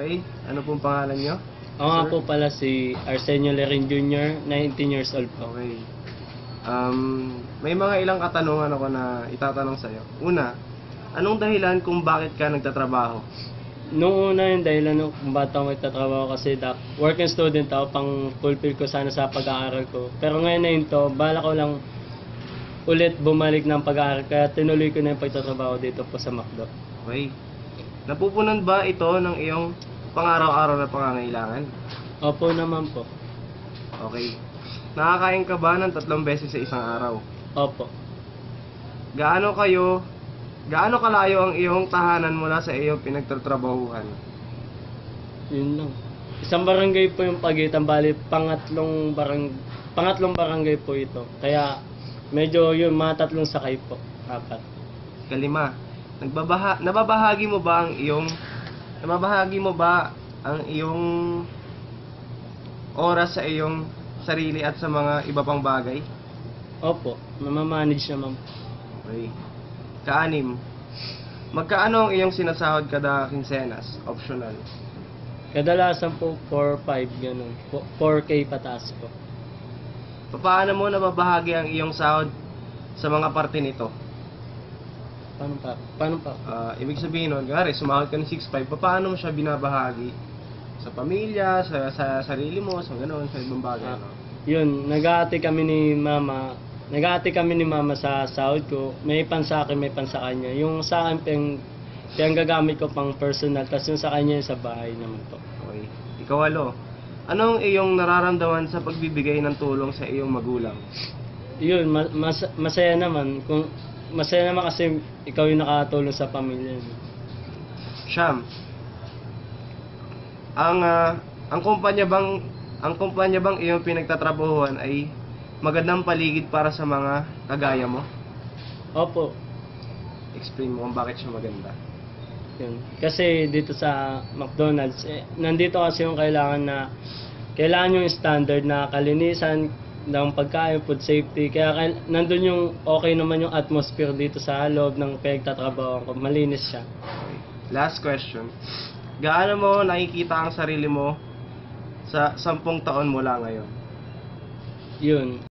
Okay, ano pong pangalan nyo? Ako nga po pala si Arsenio Lerin Jr., 19 years old po. Okay. Um, may mga ilang katanungan ako na itatanong sa'yo. Una, anong dahilan kung bakit ka nagtatrabaho? Nung una yung dahilan nung kung ba't ako magtatrabaho kasi dak working student ako, pang fulfill ko sana sa pag-aaral ko. Pero ngayon na yun to, bala ko lang ulit bumalik ng pag-aaral kaya tinuloy ko na yung pagtatrabaho dito po sa McDo. Okay. Napupunan ba ito ng iyong pang-araw-araw na pangangailangan? Opo naman po. Okay. Nakakain ka ba ng tatlong beses sa isang araw? Opo. Gaano kayo, gaano kalayo ang iyong tahanan mula sa iyong pinagtatrabahuhan? Yun lang. Isang barangay po yung pagitan, bali pangatlong barang pangatlong barangay po ito. Kaya medyo yun mga tatlong sakay po. Apat. Kalima, nagbabaha, nababahagi mo ba ang iyong, nababahagi mo ba ang iyong oras sa iyong sarili at sa mga iba pang bagay? Opo, mamamanage naman. Okay. Kaanim, magkaano ang iyong sinasahod kada kinsenas? Optional. Kadalasan po 4-5 ganun. Po- 4K pataas po. Paano mo nababahagi ang iyong sahod sa mga parte nito? Paano pa? Paano pa? Ah, ibig sabihin nun, gari, sumahod ka ng 6.5, paano mo siya binabahagi? Sa pamilya, sa, sa sarili mo, sa gano'n, sa ibang bagay, Ah. no? Yun, nag-aati kami ni mama. Nag-aati kami ni mama sa sahod ko. May pan sa akin, may pan sa kanya. Yung sa akin, pang, pang gagamit ko pang personal. Tapos yung sa kanya, yung sa bahay naman po. Okay. Ikawalo, anong iyong nararamdaman sa pagbibigay ng tulong sa iyong magulang? Yun, ma- mas- masaya naman. Kung, masaya naman kasi ikaw yung nakatulong sa pamilya. mo. Siyam, ang ah, ang kumpanya bang ang kumpanya bang iyong pinagtatrabahuhan ay magandang paligid para sa mga kagaya mo? Opo, Explain mo kung bakit siya maganda. Yun. Kasi dito sa McDonald's, eh, nandito kasi yung kailangan na kailangan yung standard na kalinisan ng pagkain, food safety. Kaya kail- nandun yung okay naman yung atmosphere dito sa loob ng pinagtatrabaho ko. Malinis siya. Last question. Gaano mo nakikita ang sarili mo sa sampung taon mula ngayon? Yun.